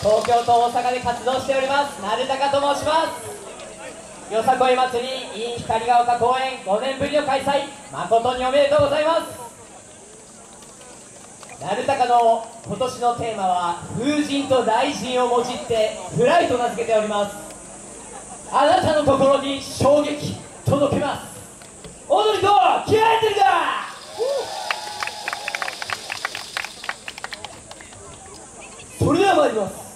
東京と大阪で活動しております。成高と申します。よさこい祭り in 光が丘公演5年ぶりの開催。誠におめでとうございます。鳴高の今年のテーマは風神と雷神を用いてフライと名付けております。あなたの心に衝撃届けます。踊り子気合入ってるかそれでは参ります。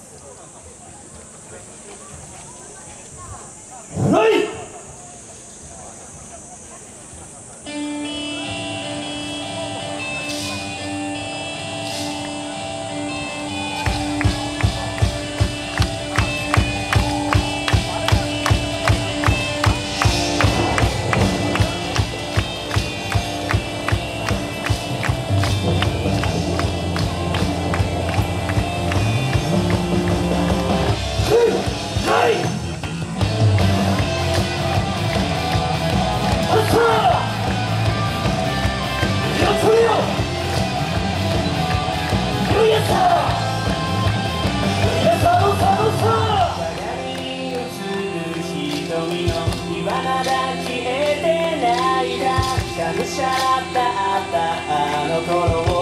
君の今まだ消えてないだ。がむしゃらだったあの頃を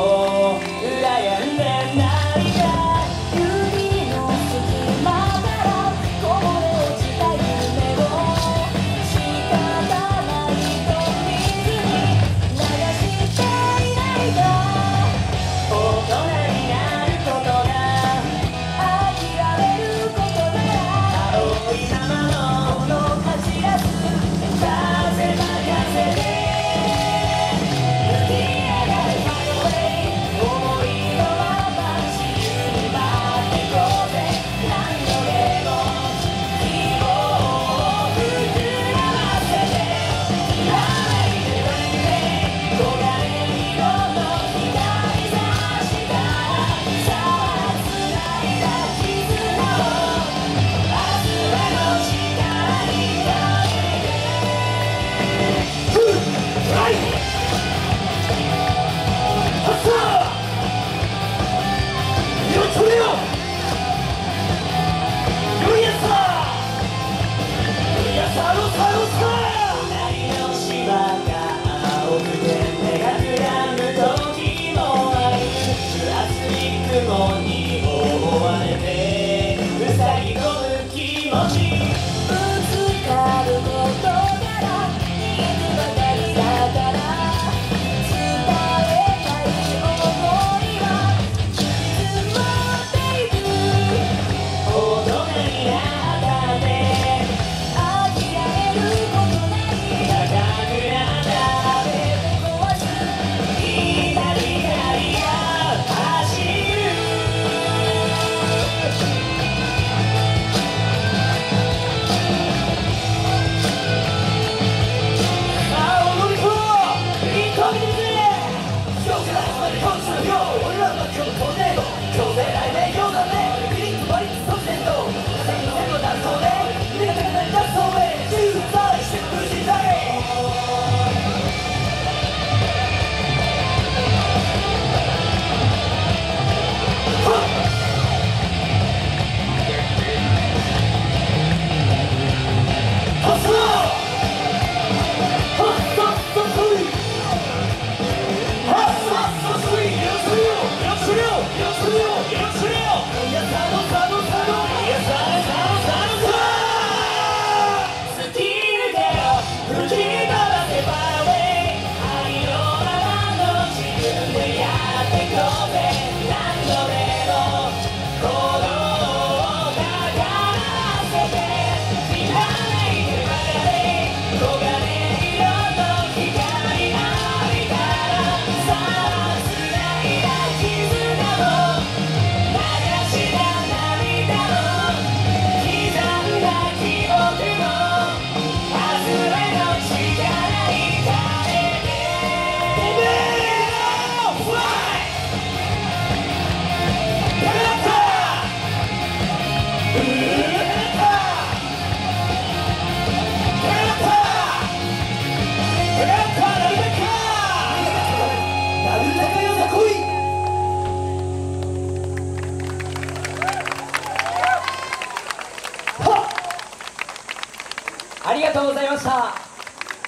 ありがとうございました。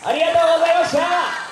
ありがとうございました。